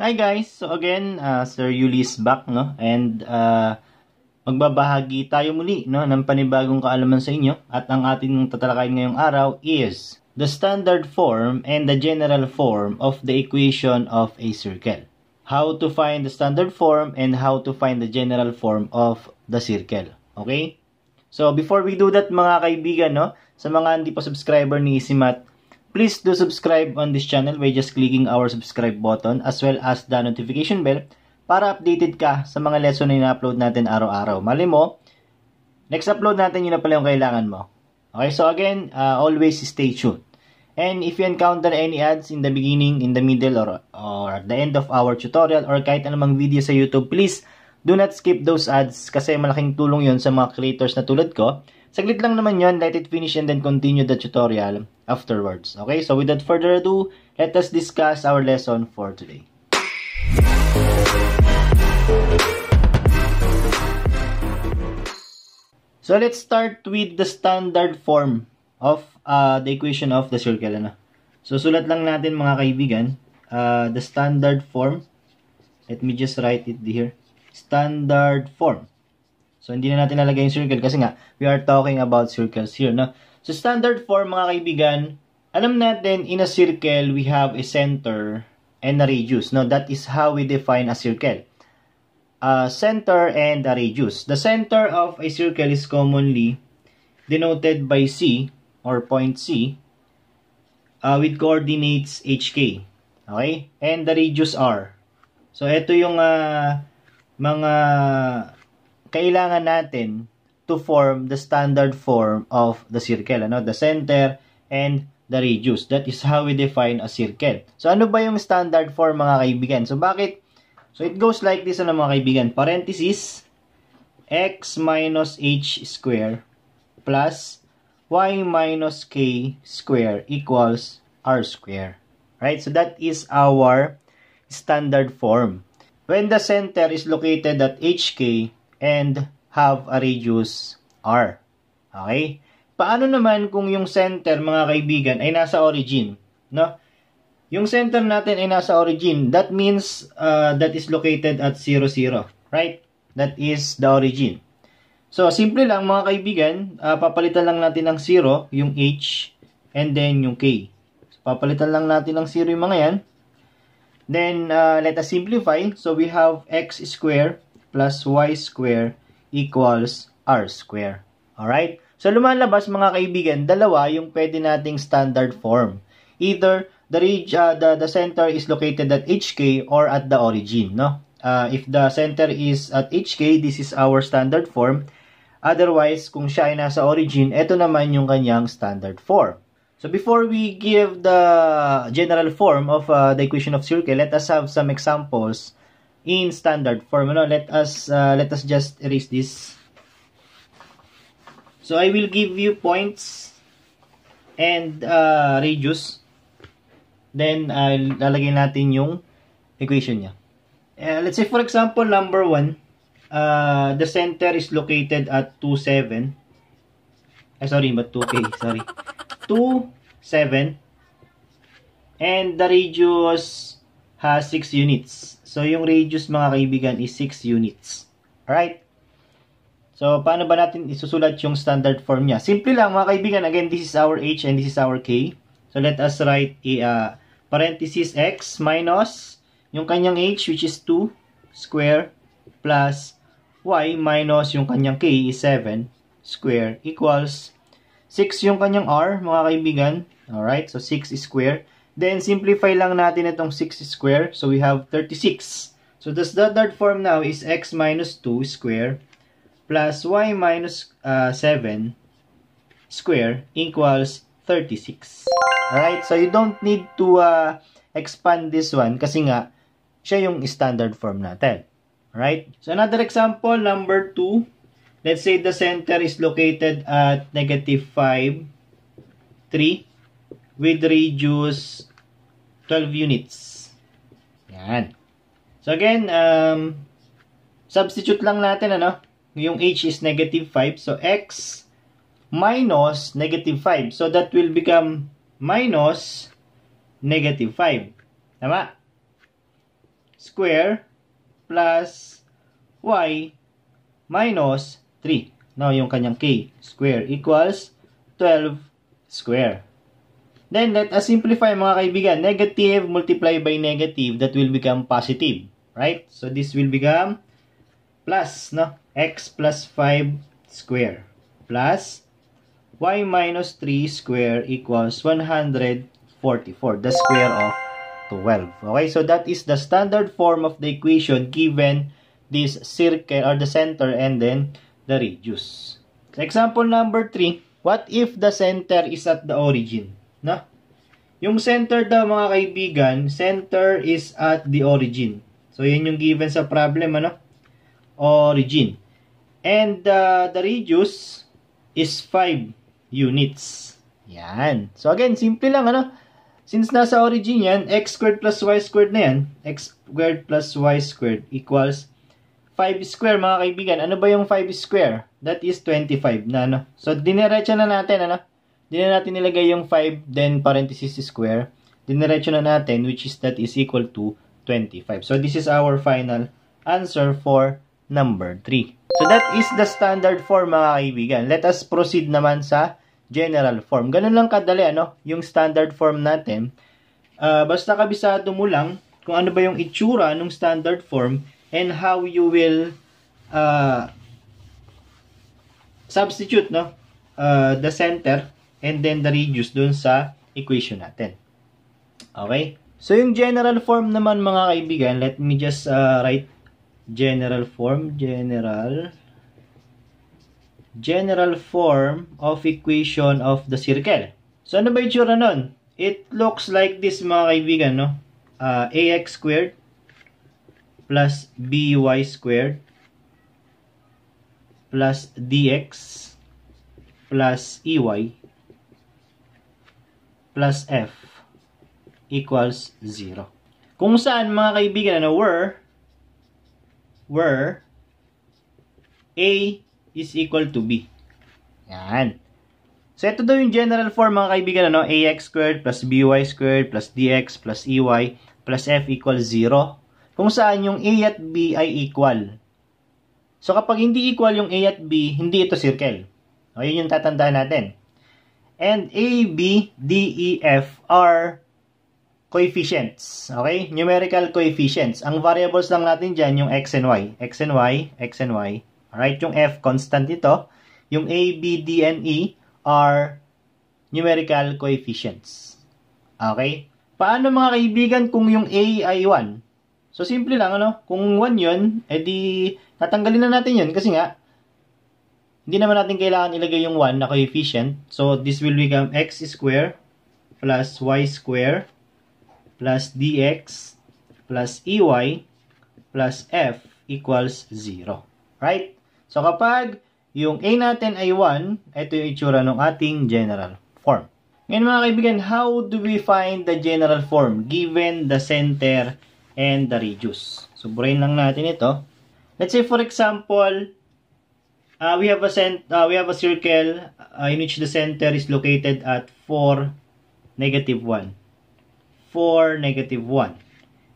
Hi guys! So again, uh, Sir Yulis back, no? And uh, magbabahagi tayo muli no, ng panibagong kaalaman sa inyo. At ang ating tatalakayin ngayong araw is the standard form and the general form of the equation of a circle. How to find the standard form and how to find the general form of the circle. Okay? So before we do that mga kaibigan, no, sa mga hindi pa subscriber ni EasyMath, Please do subscribe on this channel by just clicking our subscribe button as well as the notification bell para updated ka sa mga lesson na ina-upload natin araw-araw. Mali mo, next upload natin yun na pala yung kailangan mo. Okay, so again, uh, always stay tuned. And if you encounter any ads in the beginning, in the middle, or, or at the end of our tutorial, or kahit anumang video sa YouTube, please do not skip those ads kasi malaking tulong yon sa mga creators na tulad ko Saglit lang naman yon, let it finish and then continue the tutorial afterwards. Okay, so without further ado, let us discuss our lesson for today. So let's start with the standard form of uh, the equation of the circle. Ano? So sulat lang natin mga kaibigan, uh, the standard form. Let me just write it here. Standard form So, hindi na natin lalagay yung circle kasi nga, we are talking about circles here, no? So, standard form, mga kaibigan, alam natin, in a circle, we have a center and a radius, no? That is how we define a circle. A center and a radius. The center of a circle is commonly denoted by C, or point C, uh, with coordinates HK. Okay? And the radius R. So, ito yung uh, mga kailangan natin to form the standard form of the circle, ano? The center and the radius. That is how we define a circle. So, ano ba yung standard form, mga kaibigan? So, bakit? So, it goes like this, ano, mga kaibigan? Parenthesis, x minus h square plus y minus k square equals r square. Right? So, that is our standard form. When the center is located at hk, and have a radius r. Okay? Paano naman kung yung center, mga kaibigan, ay nasa origin? No? Yung center natin ay nasa origin. That means uh, that is located at 0, 0. Right? That is the origin. So, simple lang mga kaibigan, uh, papalitan lang natin ng 0, yung h, and then yung k. So, papalitan lang natin ng 0 yung mga yan. Then, uh, let us simplify. So, we have x square plus y square equals r square. Alright? So, lumalabas mga kaibigan, dalawa yung pwede nating standard form. Either the, ridge, uh, the, the center is located at HK or at the origin. No? Uh, if the center is at HK, this is our standard form. Otherwise, kung siya ay nasa origin, ito naman yung kanyang standard form. So before we give the general form of uh, the equation of circle, let us have some examples in standard form. Ano? Let us uh, let us just erase this. So I will give you points and uh, radius. Then uh, lalagay natin yung equation niya. Uh, let's say for example number 1, uh, the center is located at 2 7. Ay sorry, but 2k, sorry. 2 7 and the radius has 6 units. So, yung radius mga kaibigan is 6 units. Alright? So, paano ba natin isusulat yung standard form niya? Simple lang mga kaibigan. Again, this is our h and this is our k. So, let us write a uh, parenthesis x minus yung kanyang h which is 2 square plus y minus yung kanyang k is 7 square equals 6 yung kanyang r mga kaibigan. Alright? So, 6 is square. Then, simplify lang natin itong 6 square. So, we have 36. So, the standard form now is x minus 2 square plus y minus uh, 7 square equals 36. Alright? So, you don't need to uh, expand this one kasi nga, siya yung standard form natin. Alright? So, another example, number 2. Let's say the center is located at negative 5, 3, with radius 12 units. Yan. So again, um, substitute lang natin ano, yung h is negative 5. So x minus negative 5. So that will become minus negative 5. Tama? square plus y minus 3. Now, yung kanyang k square equals 12 square. Then, let us simplify mga kaibigan. Negative multiplied by negative, that will become positive. Right? So, this will become plus, no? x plus 5 square plus y minus 3 square equals 144, the square of 12. Okay, so that is the standard form of the equation given this circle or the center and then the radius. So example number 3, what if the center is at the origin? No? Yung center daw mga kaibigan, center is at the origin. So yan yung given sa problem, ano? Origin. And uh, the radius is 5 units. Yan. So again, simple lang, ano? Since nasa origin yan, x squared plus y squared na yan, x squared plus y squared equals 5 square mga kaibigan. Ano ba yung 5 square? That is 25 na ano. So, diniretso na natin ano. Di na natin nilagay yung 5 then parenthesis square. Diniretso na natin which is that is equal to 25. So, this is our final answer for number 3. So, that is the standard form mga kaibigan. Let us proceed naman sa general form. Ganun lang kadali, ano? Yung standard form natin. Uh, basta kabisado mo lang kung ano ba yung itsura ng standard form and how you will uh, substitute, no? Uh, the center and then the radius dun sa equation natin. Okay? So, yung general form naman mga kaibigan, let me just uh, write general form, general general form of equation of the circle. So, ano ba yung tsura nun? It looks like this, mga kaibigan, no? Uh, ax squared plus by squared plus dx plus ey plus f equals 0. Kung saan, mga kaibigan, ano, where, where a is equal to B. Yan. So, ito daw yung general form, mga kaibigan, ano? ax squared plus by squared plus dx plus ey plus f equals 0. Kung saan yung a at b ay equal. So, kapag hindi equal yung a at b, hindi ito circle. O, yun yung tatandaan natin. And a, b, d, e, f are coefficients. Okay? Numerical coefficients. Ang variables lang natin dyan, yung x and y. x and y, x and y. Alright, yung F constant ito. Yung A, B, D, and E are numerical coefficients. Okay? Paano mga kaibigan kung yung A ay 1? So, simple lang, ano? Kung 1 yun, edi tatanggalin na natin yun kasi nga, hindi naman natin kailangan ilagay yung 1 na coefficient. So, this will become x square plus y square plus dx plus ey plus f equals 0. Right? So kapag yung A natin ay 1, ito yung itsura ng ating general form. Ngayon mga kaibigan, how do we find the general form given the center and the radius? So burahin lang natin ito. Let's say for example, uh, we have a cent uh, we have a circle uh, in which the center is located at 4 negative 1. 4 negative 1.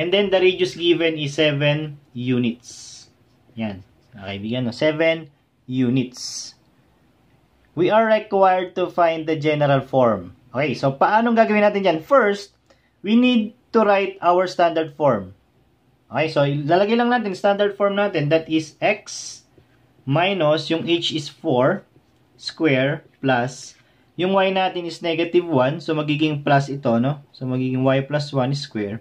And then the radius given is 7 units. Yan. Kaibigan, no? 7 units. We are required to find the general form. Okay, so paano gagawin natin yan? First, we need to write our standard form. Okay, so lalagay lang natin standard form natin. That is x minus yung h is 4 square plus yung y natin is negative 1. So magiging plus ito, no? So magiging y plus 1 square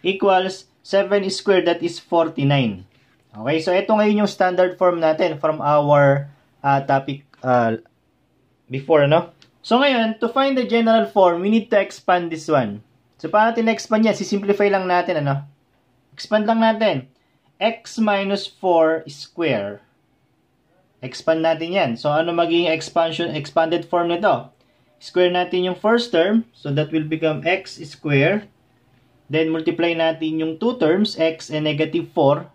equals 7 square that is 49. Okay, so ito ngayon yung standard form natin from our uh, topic uh, before, no? So ngayon, to find the general form, we need to expand this one. So paano natin na-expand yan? Sisimplify lang natin, ano? Expand lang natin. x minus 4 square. Expand natin yan. So ano magiging expansion, expanded form nito? Square natin yung first term. So that will become x square. Then multiply natin yung two terms, x and negative 4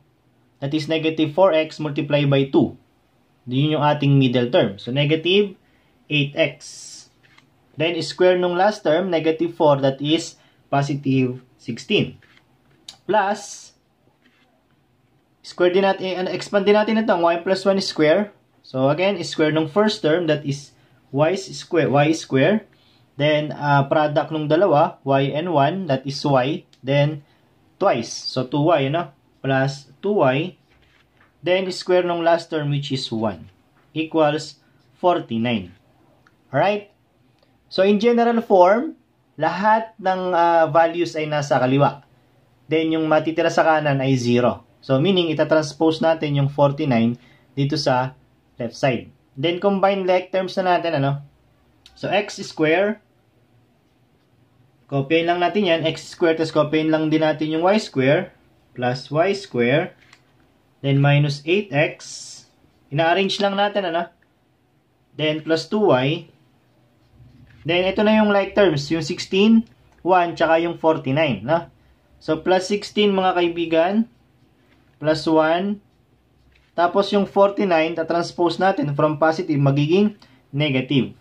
That is negative 4x multiplied by 2. Yun yung ating middle term. So, negative 8x. Then, square nung last term, negative 4, that is positive 16. Plus, square din natin, eh, expand din natin ito, y plus 1 square. So again, square ng first term, that is y square, y square. Then, uh, product ng dalawa, y and 1, that is y. Then, twice. So, 2y, ano? Plus 2y. Then, square ng last term, which is 1. Equals 49. Alright? So, in general form, lahat ng uh, values ay nasa kaliwa. Then, yung matitira sa kanan ay 0. So, meaning, itatranspose natin yung 49 dito sa left side. Then, combine like terms na natin, ano? So, x square, copyin lang natin yan, x square, tapos copyin lang din natin yung y square, plus y square, then minus 8x, ina-arrange lang natin, ano? Then, plus 2y, then, ito na yung like terms, yung 16, 1, tsaka yung 49, no? So, plus 16 mga kaibigan, plus 1, tapos yung 49, ta-transpose natin from positive, magiging negative.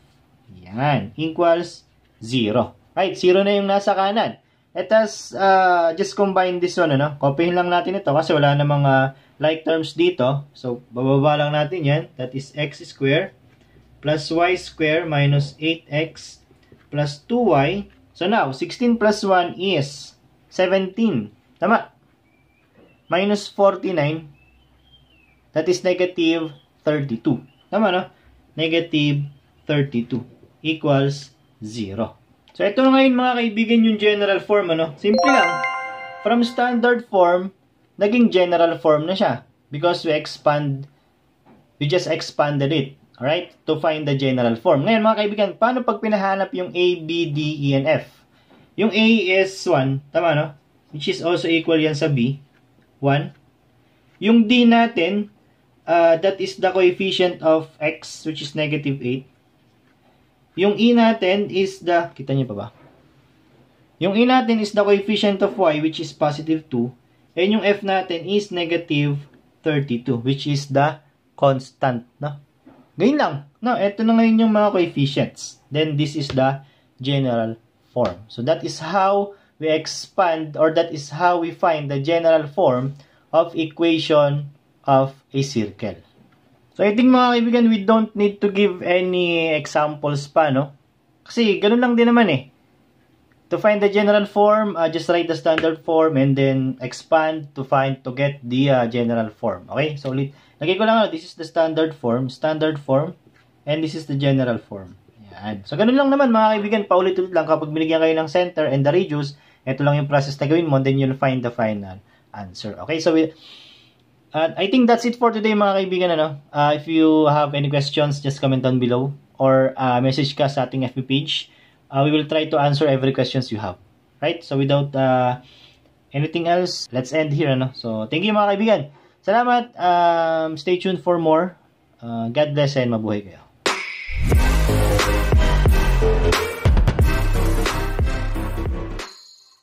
Yan, equals 0. Right, 0 na yung nasa kanan. Let us uh, just combine this one, ano? Copyhin lang natin ito kasi wala na mga like terms dito. So, bababa lang natin yan. That is x square plus y square minus 8x plus 2y. So now, 16 plus 1 is 17. Tama. Minus 49. That is negative 32. Tama, no? Negative 32 equals 0. So, ito na ngayon mga kaibigan yung general form, ano? Simple lang. From standard form, naging general form na siya. Because we expand, we just expanded it. Alright? To find the general form. Ngayon mga kaibigan, paano pag pinahanap yung A, B, D, E, and F? Yung A is 1, tama no? Which is also equal yan sa B, 1. Yung D natin, uh, that is the coefficient of X, which is negative 8. Yung E natin is the, kita niyo pa ba? Yung E natin is the coefficient of Y, which is positive 2. And yung F natin is negative 32, which is the constant, no? Ganyan lang. No, ito na ngayon yung mga coefficients. Then, this is the general form. So that is how we expand or that is how we find the general form of equation of a circle. So I think mga kaibigan, we don't need to give any examples pa, no? Kasi ganun lang din naman eh. To find the general form, uh, just write the standard form and then expand to find, to get the uh, general form. Okay? So ulit, lagay ko lang, this is the standard form, standard form, and this is the general form. Yan. So, ganun lang naman mga kaibigan, paulit-ulit lang kapag binigyan kayo ng center and the radius, ito lang yung process na gawin mo, then you'll find the final answer. Okay, so we, uh, I think that's it for today mga kaibigan. Ano? Uh, if you have any questions, just comment down below or uh, message ka sa ating FB page. Uh, we will try to answer every questions you have. Right? So, without uh, anything else, let's end here. Ano? So, thank you mga kaibigan. Salamat. Um, stay tuned for more. Uh, God bless and mabuhay kayo.